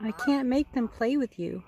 I can't make them play with you.